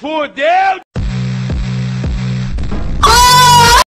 Fudeu